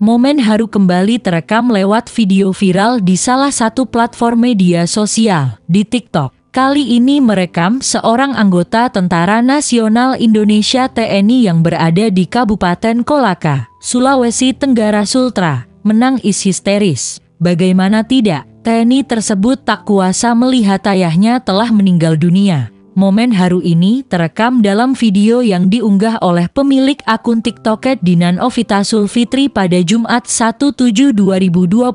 Momen haru kembali terekam lewat video viral di salah satu platform media sosial, di TikTok. Kali ini merekam seorang anggota Tentara Nasional Indonesia TNI yang berada di Kabupaten Kolaka, Sulawesi Tenggara Sultra, menangis histeris. Bagaimana tidak, TNI tersebut tak kuasa melihat ayahnya telah meninggal dunia. Momen haru ini terekam dalam video yang diunggah oleh pemilik akun TikTok Dinan Ovita Sulfitri pada Jumat 1 7 2022.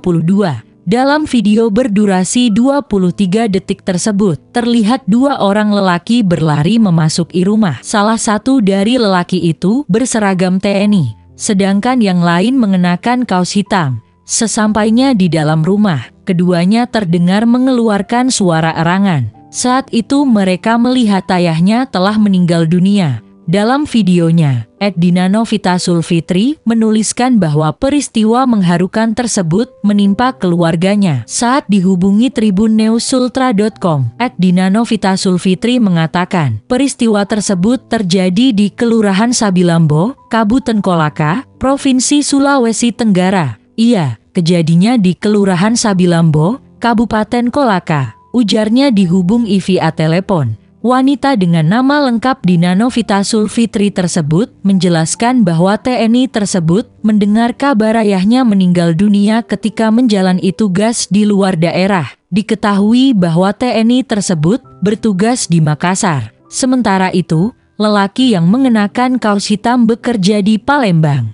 Dalam video berdurasi 23 detik tersebut, terlihat dua orang lelaki berlari memasuki rumah. Salah satu dari lelaki itu berseragam TNI, sedangkan yang lain mengenakan kaos hitam. Sesampainya di dalam rumah, keduanya terdengar mengeluarkan suara erangan. Saat itu mereka melihat ayahnya telah meninggal dunia. Dalam videonya, Ed Novita Sulfitri menuliskan bahwa peristiwa mengharukan tersebut menimpa keluarganya. Saat dihubungi Tribun Neusultra.com, Ed Novita Sulfitri mengatakan, peristiwa tersebut terjadi di Kelurahan Sabilambo, Kabupaten Kolaka, Provinsi Sulawesi Tenggara. Iya, kejadinya di Kelurahan Sabilambo, Kabupaten Kolaka ujarnya dihubung via telepon. Wanita dengan nama lengkap Dina Novita Sulfitri tersebut menjelaskan bahwa TNI tersebut mendengar kabar ayahnya meninggal dunia ketika menjalani tugas di luar daerah. Diketahui bahwa TNI tersebut bertugas di Makassar. Sementara itu, lelaki yang mengenakan kaos hitam bekerja di Palembang.